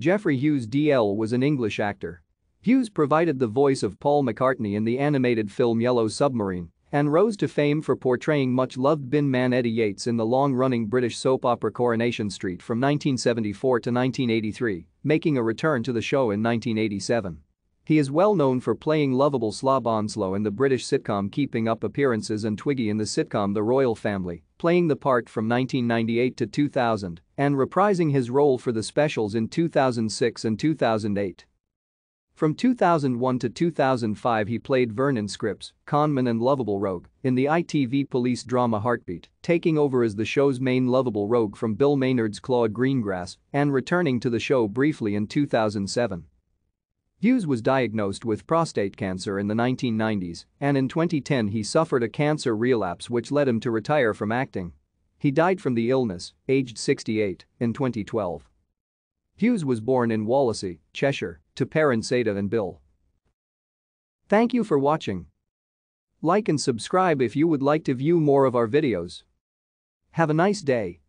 Geoffrey Hughes DL was an English actor. Hughes provided the voice of Paul McCartney in the animated film Yellow Submarine and rose to fame for portraying much-loved bin man Eddie Yeats in the long-running British soap opera Coronation Street from 1974 to 1983, making a return to the show in 1987. He is well known for playing lovable Slob Onslow in the British sitcom Keeping Up Appearances and Twiggy in the sitcom The Royle Family, playing the part from 1998 to 2000 and reprising his role for the specials in 2006 and 2008. From 2001 to 2005 he played Vernon Scripps, conman and lovable rogue, in the ITV police drama Heartbeat, taking over as the show's main lovable rogue from Bill Maynard's Claude Greengrass and returning to the show briefly in 2007. Hughes was diagnosed with prostate cancer in the 1990s and in 2010 he suffered a cancer relapse which led him to retire from acting. He died from the illness, aged 68, in 2012. Hughes was born in Wallasey, Cheshire, to parents Ada and Bill. Thank you for watching. Like and subscribe if you would like to view more of our videos. Have a nice day.